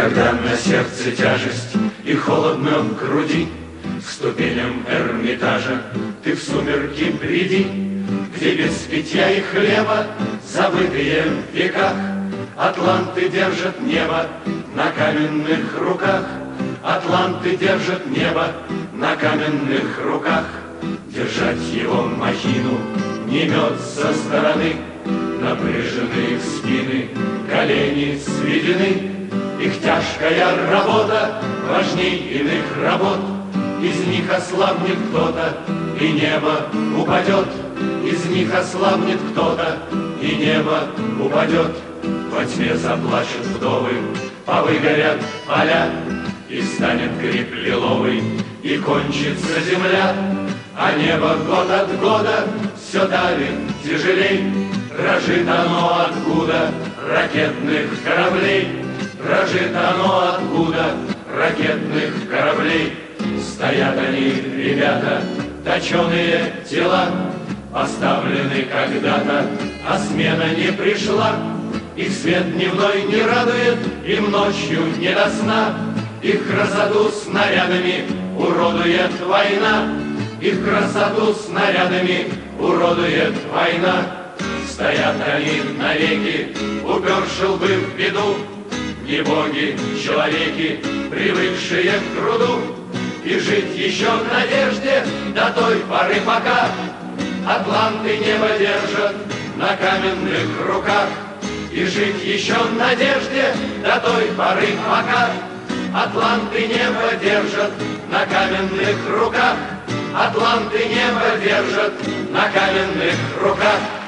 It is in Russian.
Когда на сердце тяжесть и холодно в груди, ступеням Эрмитажа ты в сумерки приди, Где без питья и хлеба, забытые в веках, Атланты держат небо на каменных руках, Атланты держат небо на каменных руках. Держать его махину не мед со стороны, Напряжены их спины, колени сведены, Их тяжкая работа важней иных работ. Из них ослабнет кто-то, и небо упадет, Из них ослабнет кто-то, и небо упадет. Во тьме заплачут вдовы, повыгорят поля, И станет гриб лиловый, и кончится земля, А небо год от года все давит тяжелей, Дрожит оно откуда ракетных кораблей, Дрожит оно откуда ракетных кораблей. Стоят они, ребята, точеные тела, Поставлены когда-то, а смена не пришла. Их свет дневной не радует, им ночью не до сна. Их красоту снарядами уродует война. Их красоту снарядами уродует война. Стоят они навеки, уперши лбы в беду, Не боги, человеки, привыкшие к труду, И жить еще в надежде до той поры, пока Атланты небо держат на каменных руках, И жить еще в надежде до той поры, пока Атланты небо держат на каменных руках, Атланты небо держат на каменных руках.